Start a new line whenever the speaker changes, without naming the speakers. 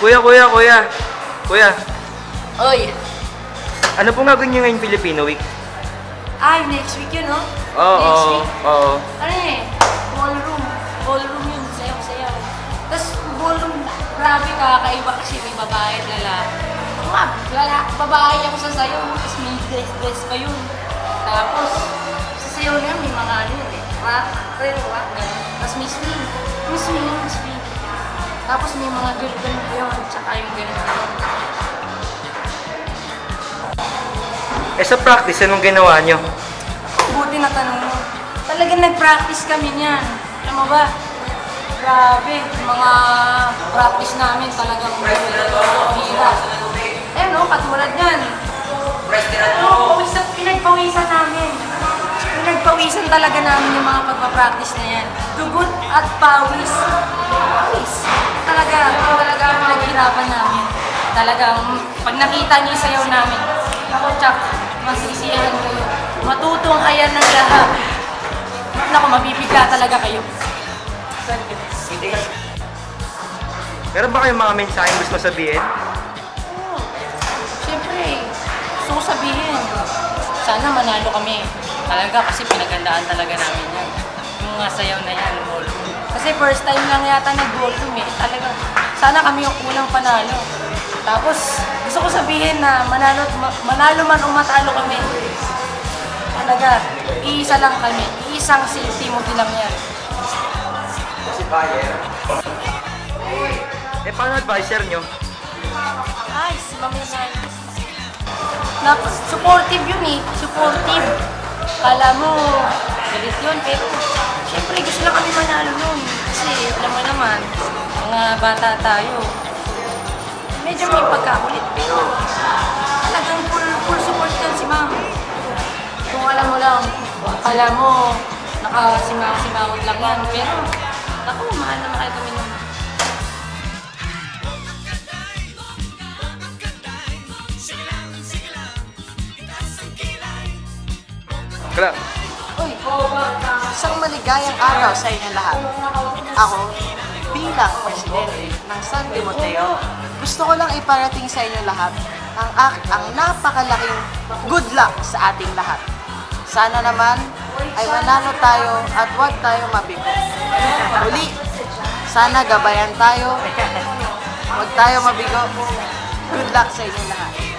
Kuya, kuya, kuya. Kuya,
Oy!
ano pong gagawin niyo ngayong Filipino Week?
Ay, next week yun, no?
Oo,
Next week.
oo.
Ano eh? Ballroom. Ballroom yun. Sayaw-sayaw. Tapos ballroom, grabe kakaiba kasi may babae at lalaki. Mga lala, babae ako sa sayaw, tapos may dress-dress pa yun. Tapos, sa sayaw na yun, may mga ano yun eh. Rock, real rock, gano'n. Tapos may swing. May swing, may swing. Tapos may mga ganun pa yun, tsaka yung ganun.
Eh sa practice, anong ginawa niyo?
Buti na tanong mo. Talagang nag-practice kami niyan. Alam mo ba? Grabe, mga practice namin talagang hirap. Pinagpawisan talaga namin yung mga pagpapractice na yan. Dugot at pawis. Pawis. Talaga, talaga ang pinaghirapan namin. Talagang, pag nakita niyo yung sayaw namin, ako, Chuck, masisiyahan kayo. Matutunghayan ng lahat. Naku, mabibigla talaga kayo.
Meron ba kayong mga mensahe gusto sabihin?
Oo. Siyempre, gusto ko sabihin, sana manalo kami. Talaga kasi pinagandaan talaga namin yan. Yung mga sayaw na yan, ballroom. Kasi first time lang yata nag-ballroom eh. Talagang, sana kami yung unang panalo. Tapos, gusto ko sabihin na manalo, ma- manalo man o matalo kami. Talaga, iisa lang kami. Iisang si Timothy lang yan.
Eh paano advisor niyo?
Ay, si Hernandez. Napos, supportive yun eh. Supportive. Kala mo, galit yun. Pero, syempre gusto lang kami manalo nun. Kasi, alam mo naman, mga bata tayo. Medyo may pagkakulit. Pero, talagang full, full support yan si Ma'am. Kung alam mo lang, kala mo, nakasimangot lang yan. Pero, naku, mahal na mahal kami nun.
Kala,
Uy, isang maligayang araw sa inyo lahat. Ako, bilang presidente ng San Timoteo, gusto ko lang iparating sa inyo lahat ang, ang napakalaking good luck sa ating lahat. Sana naman ay manalo tayo at huwag tayo mabigo. Muli, sana gabayan tayo, huwag tayo mabigo. Good luck sa inyo lahat.